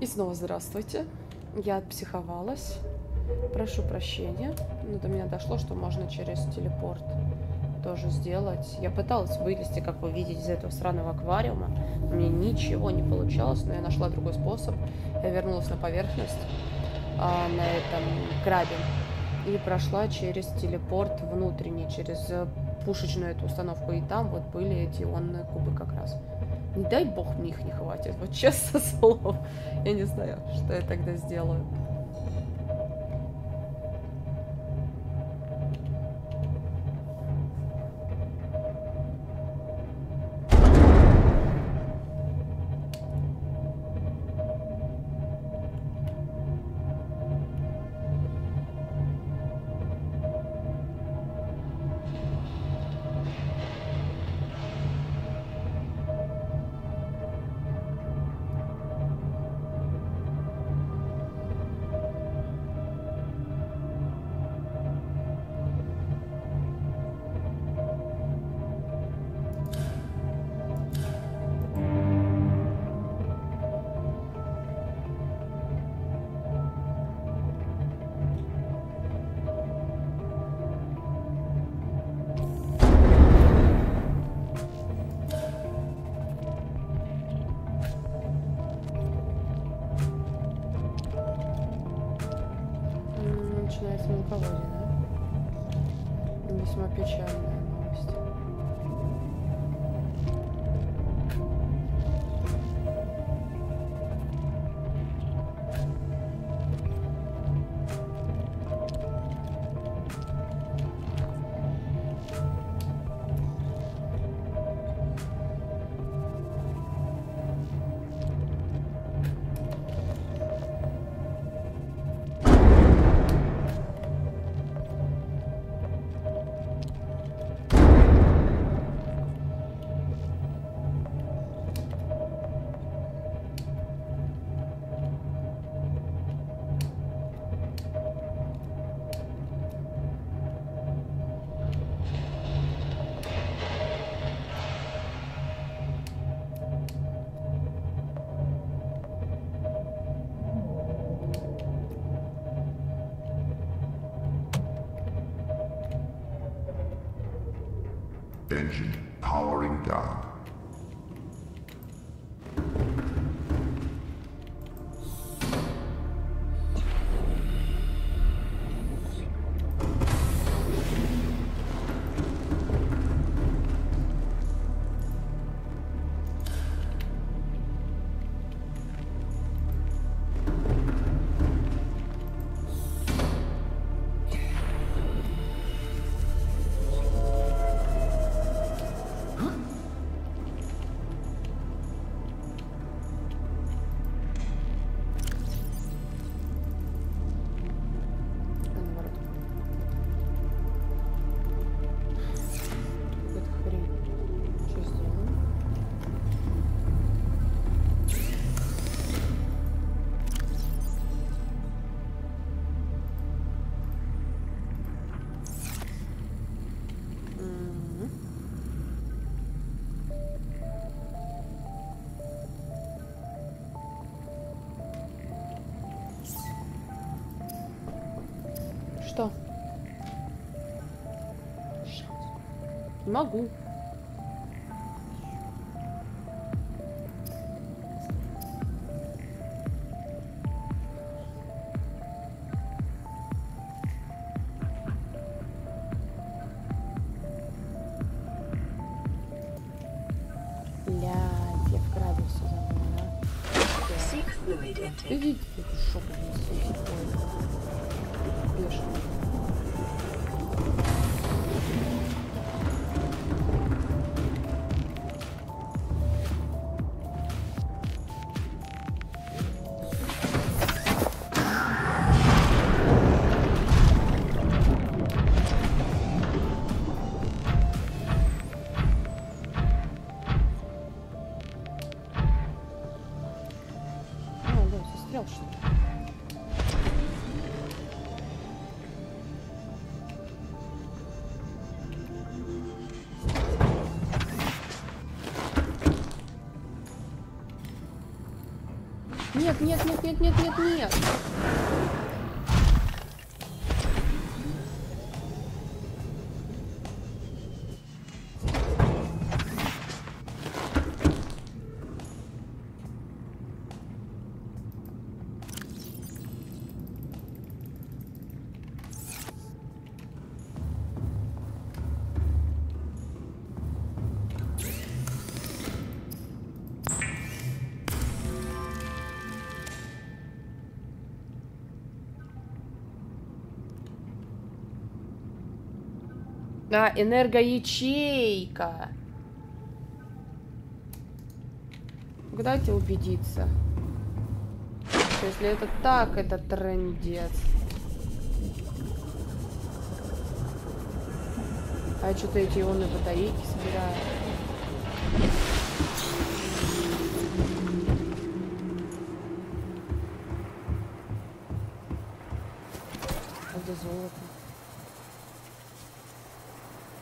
И снова здравствуйте. Я отпсиховалась. Прошу прощения. Но до меня дошло, что можно через телепорт тоже сделать. Я пыталась вылезти, как вы видите, из этого сраного аквариума. У меня ничего не получалось, но я нашла другой способ. Я вернулась на поверхность а, на этом крабе и прошла через телепорт внутренний, через пушечную эту установку. И там вот были эти ионные кубы как раз. Не дай бог мне их не хватит. Вот честно слово. Я не знаю, что я тогда сделаю. Engine powering down. Intake. Идите эту шоку несите, ой. Бешеный. Нет, нет, нет, нет, нет, нет, нет. А, энергоячейка. Дайте убедиться. Если это так, это трендец. А что-то эти ионные батарейки собираю.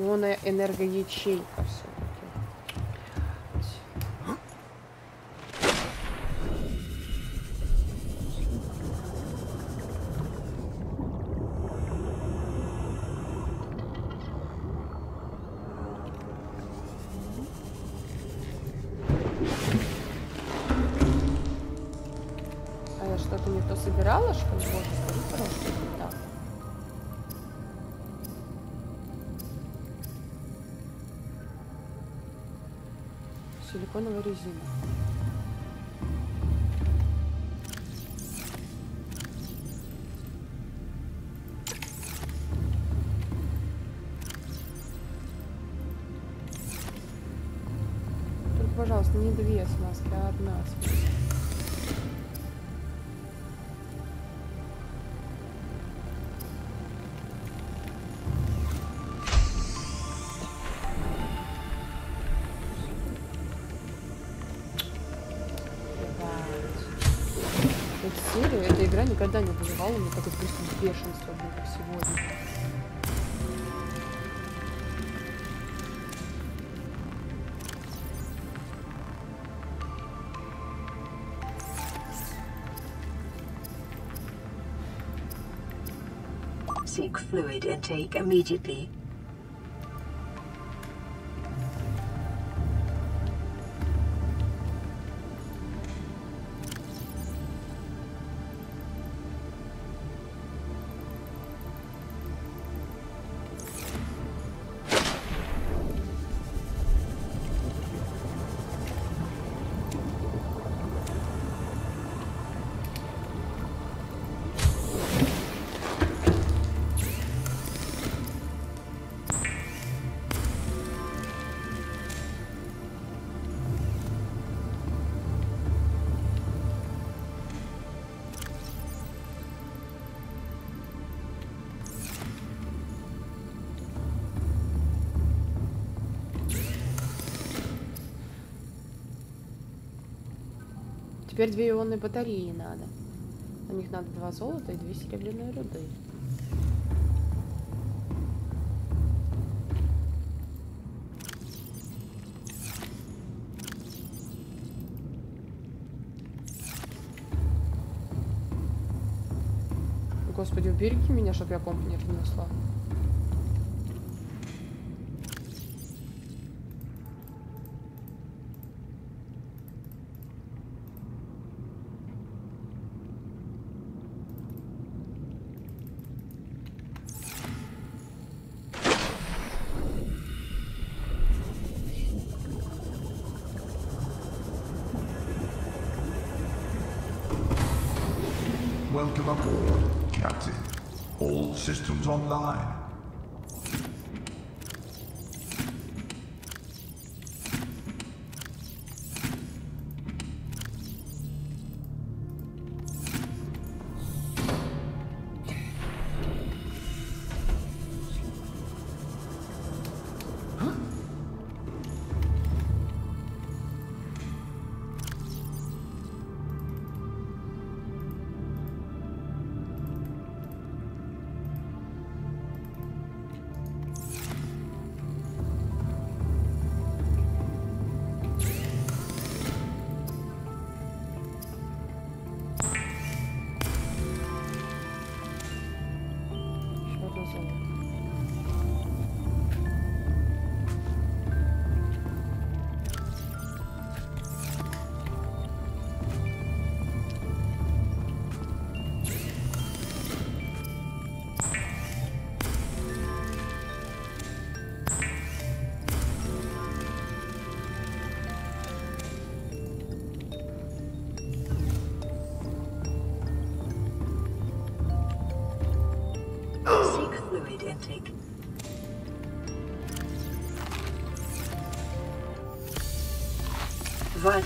Ионная энергоячейка все-таки. Силиконовая резина. Только, пожалуйста, не две смазки, а одна смазка. Игра никогда не вызывала мне такой приступ бешенства, был, сегодня. Seek fluid intake immediately. Теперь две ионные батареи надо. На них надо два золота и две серебряные руды. Господи, убереги меня, чтобы я комп не разнесла. Welcome aboard, Captain. All systems online.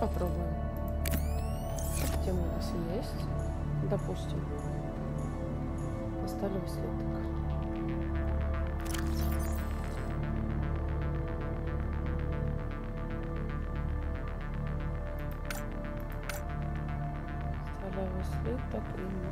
Попробуем. Тема у нас есть. Допустим. Оставим слиток. Оставляю слиток и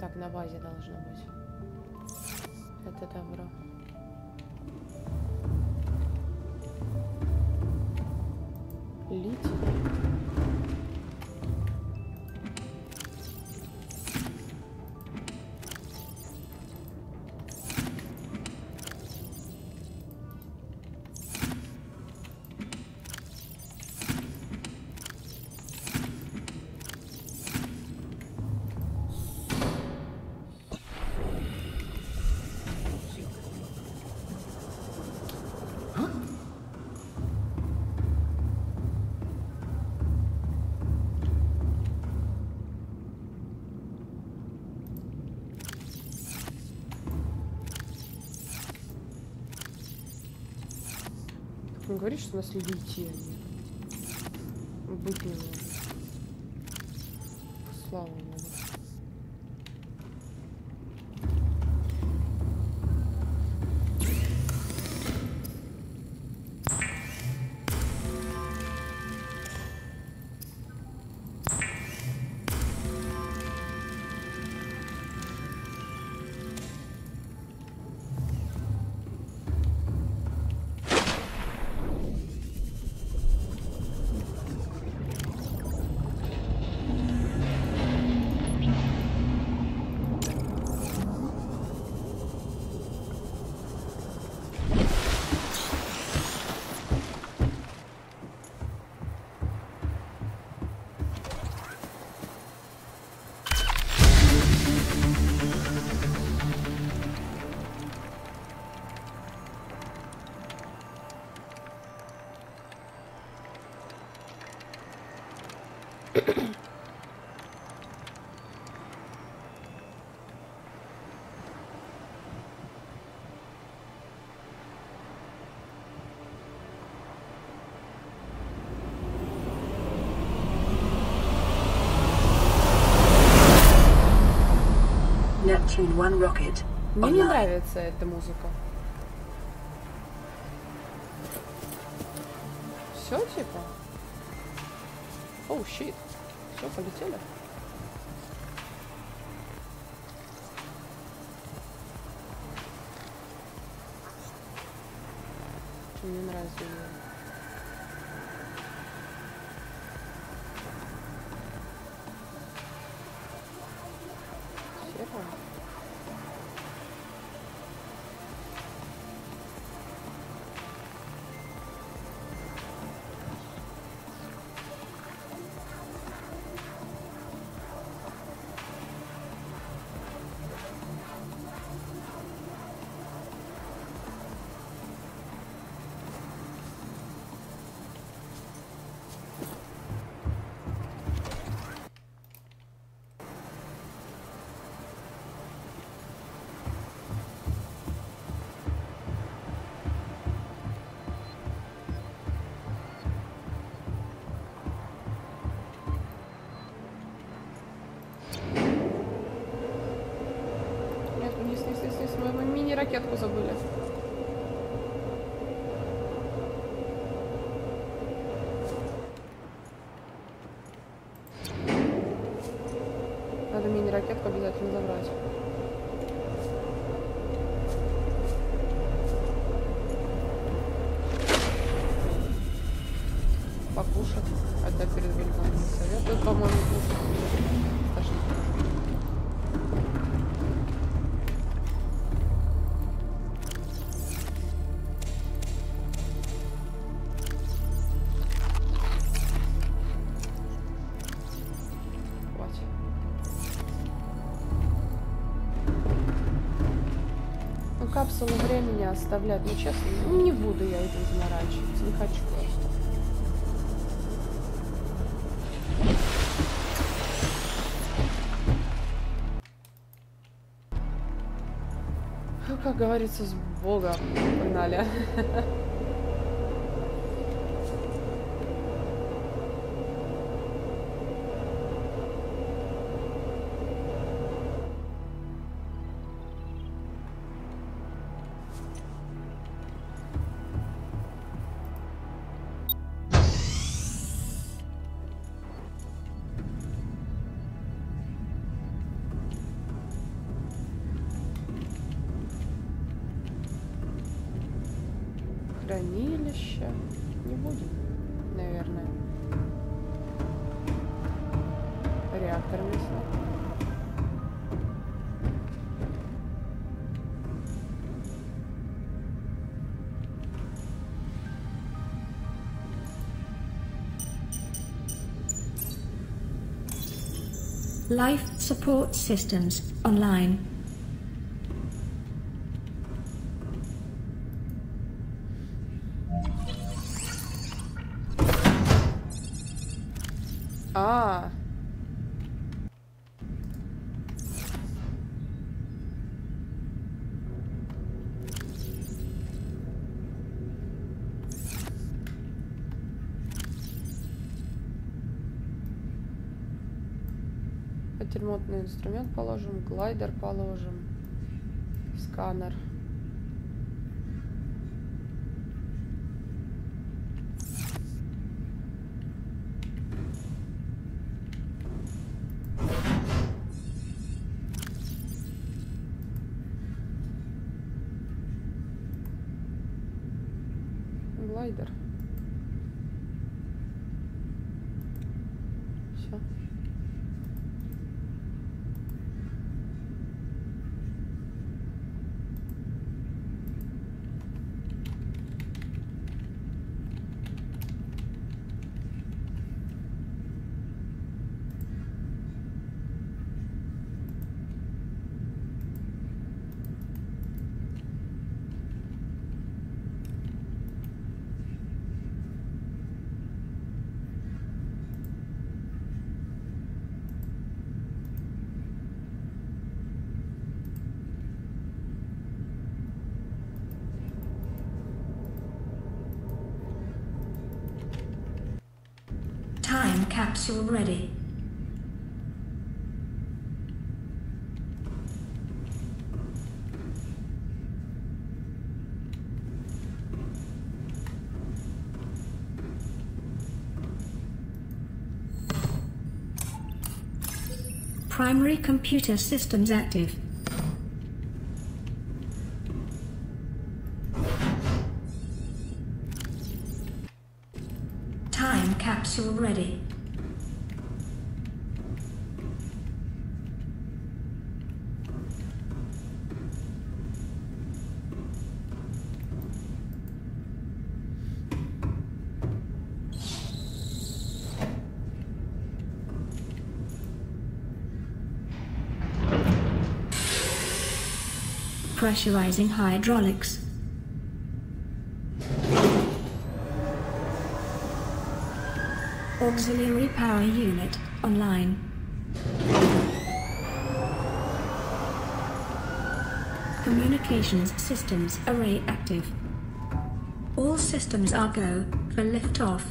Так, на базе должно быть. Это добро. Литий. Не говорит, что у нас летели. Быть не. Слава Мне не нравится эта музыка. Все типа? Оу, щит. Все, полетели. Мне не нравится. Мини-ракетку забыли. Надо мини-ракетку обязательно забрать. Покушать. Это перед великом не советую, по-моему, капсулу времени оставлять, ну, честно, не буду я этим заморачиваться, не хочу просто. Ну, как говорится, с Богом погнали. Хранилище. Не будем, наверное. Реактор мясо. Life support systems online. А. Ремонтный инструмент положим, глайдер положим, сканер. Все. Capsule ready. Primary computer systems active. Time capsule ready. Pressurizing hydraulics. Auxiliary power unit online. Communications systems array active. All systems are go for liftoff.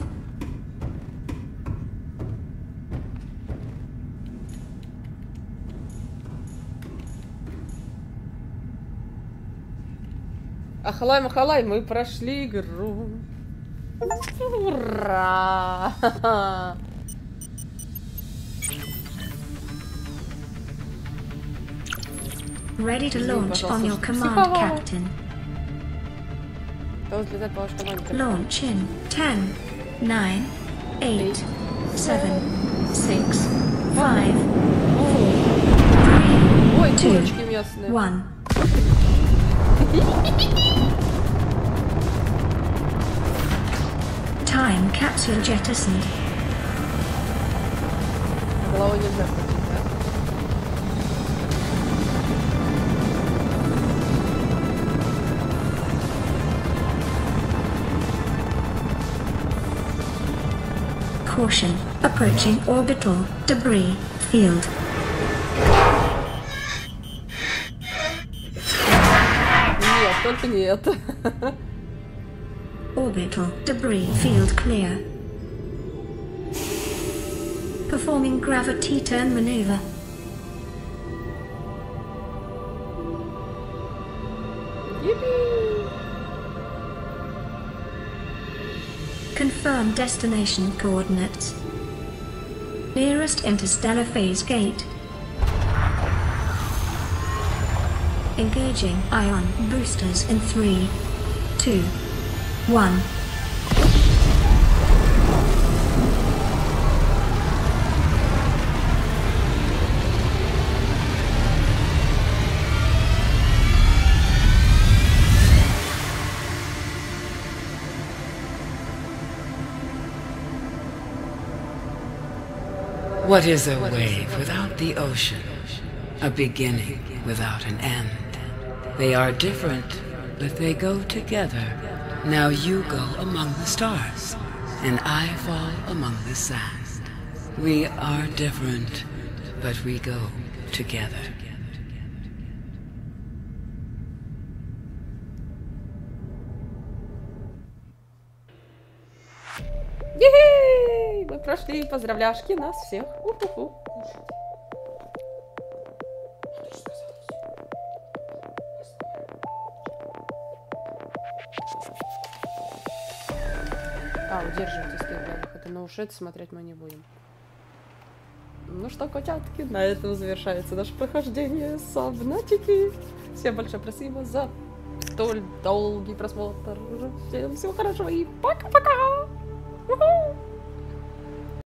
Ахалай, махалай, мы прошли игру. Ура! Ready to Извини, launch on your пожалуйста, command, психовала. Captain. Кто взлетает по вашей команде? Launch in 10, 9, 8, 7, 6, 5, 4, Ой, two, курочки местные. 1. Time capsule jettisoned. Головой нельзя крутить, да? Caution. Approaching orbital debris field. Нет, только не это. Orbital debris field clear. Performing gravity turn maneuver. Yippee! Confirm destination coordinates. Nearest interstellar phase gate. Engaging ion boosters in 3, 2, 1. What is a wave without the ocean? A beginning without an end. They are different, but they go together. Now you go among the stars, and I fall among the sand. We are different, but we go together. Ей! Мы прошли, поздравляшки нас всех. У-ху-ху. А, удерживайте скилл для выхода. Но уж это смотреть мы не будем. Ну что, котятки, на этом завершается наше прохождение Сабнатики. Всем большое спасибо за столь долгий просмотр. Всем всего хорошего и пока-пока!